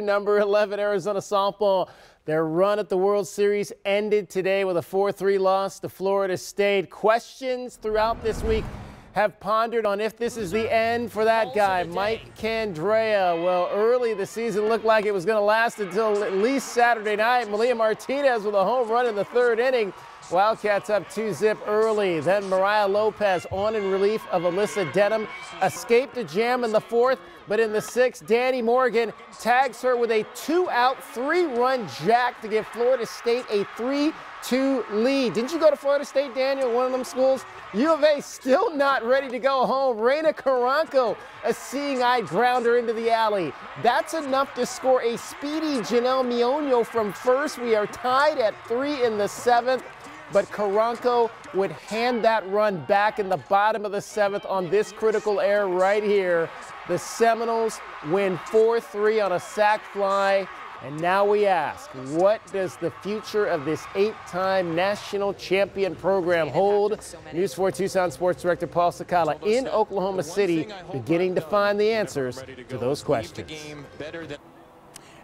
Number 11 Arizona softball. Their run at the World Series ended today with a 4-3 loss to Florida State. Questions throughout this week have pondered on if this is the end for that guy, Mike Candrea. Well, early the season looked like it was going to last until at least Saturday night. Malia Martinez with a home run in the third inning. Wildcats up 2-zip early. Then Mariah Lopez on in relief of Alyssa Denham. Escaped a jam in the fourth, but in the sixth, Danny Morgan tags her with a two-out, three-run jack to give Florida State a 3-2 lead. Didn't you go to Florida State, Daniel, one of them schools? U of A still not ready to go home. Reyna Carranco, a seeing-eyed grounder into the alley. That's enough to score a speedy Janelle Meono from first. We are tied at three in the seventh but Carranco would hand that run back in the bottom of the seventh on this critical error right here. The Seminoles win 4-3 on a sac fly. And now we ask, what does the future of this eight-time national champion program hold? News 4 Tucson Sports Director Paul Cicala in Oklahoma City beginning to find the answers to those questions.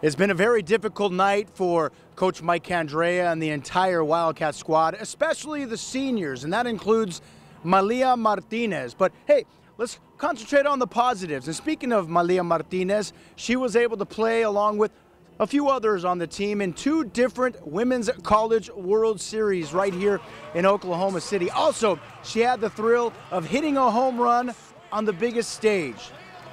It's been a very difficult night for Coach Mike Candrea and the entire Wildcat squad, especially the seniors, and that includes Malia Martinez. But hey, let's concentrate on the positives. And speaking of Malia Martinez, she was able to play along with a few others on the team in two different Women's College World Series right here in Oklahoma City. Also, she had the thrill of hitting a home run on the biggest stage.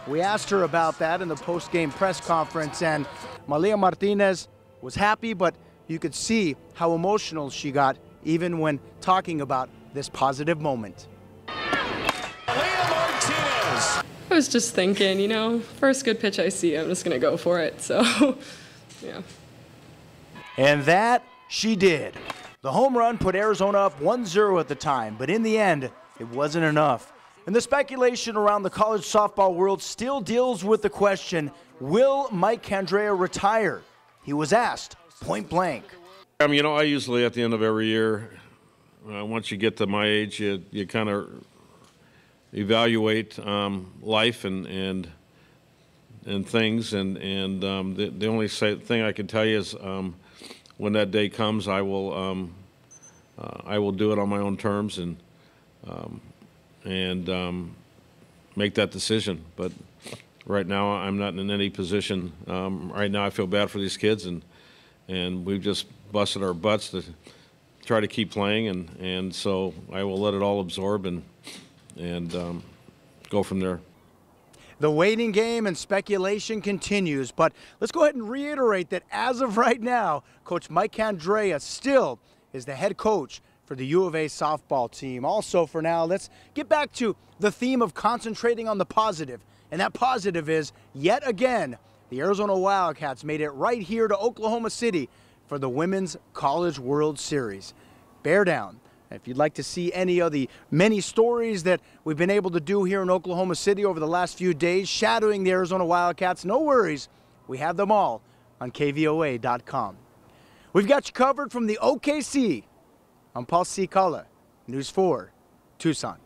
We asked her about that in the post-game press conference, and Malia Martinez was happy, but you could see how emotional she got even when talking about this positive moment. Malia Martinez. I was just thinking, you know, first good pitch I see, I'm just going to go for it. So, yeah. And that she did. The home run put Arizona up 1-0 at the time, but in the end, it wasn't enough. And the speculation around the college softball world still deals with the question, will Mike Candrea retire? He was asked point blank. I mean, you know, I usually at the end of every year, uh, once you get to my age, you, you kind of evaluate um, life and, and and things. And and um, the, the only say, thing I can tell you is um, when that day comes, I will um, uh, I will do it on my own terms and um, and um, make that decision. But right now, I'm not in any position. Um, right now, I feel bad for these kids, and and we've just busted our butts to try to keep playing, and and so I will let it all absorb and and um, go from there. The waiting game and speculation continues, but let's go ahead and reiterate that as of right now, Coach Mike Candrea still is the head coach for the U of A softball team. Also, for now, let's get back to the theme of concentrating on the positive. And that positive is, yet again, the Arizona Wildcats made it right here to Oklahoma City for the Women's College World Series. Bear down. If you'd like to see any of the many stories that we've been able to do here in Oklahoma City over the last few days, shadowing the Arizona Wildcats, no worries. We have them all on KVOA.com. We've got you covered from the OKC I'm Paul Cicala, News 4, Tucson.